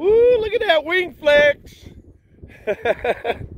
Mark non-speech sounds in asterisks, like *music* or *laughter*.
Ooh, look at that wing flex. *laughs*